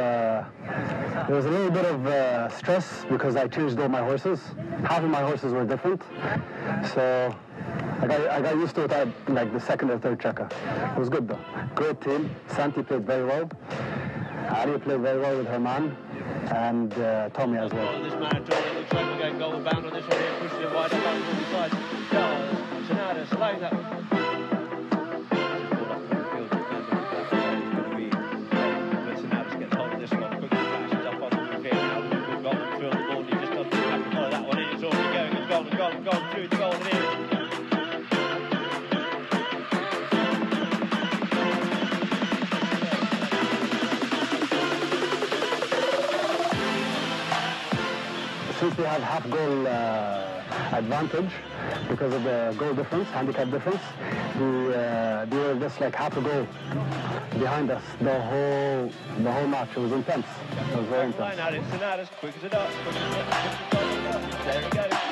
uh, there was a little bit of uh, stress because I changed all my horses. Half of my horses were different, so I got, I got used to it at like the second or third chukker. It was good though. Great team. Santi played very well. Ari played very well with Herman and uh, Tommy as well. This it looks like we're going goal bound on this one here, pushing it wide the side. Gone, gone through the goal in. Since we have half goal uh, advantage because of the goal difference, handicap difference, we, uh, they were just like half a goal behind us the whole the whole match. It was intense. It was very intense. Line out, it's Cernadas, as quick as a dot, quick as a dot.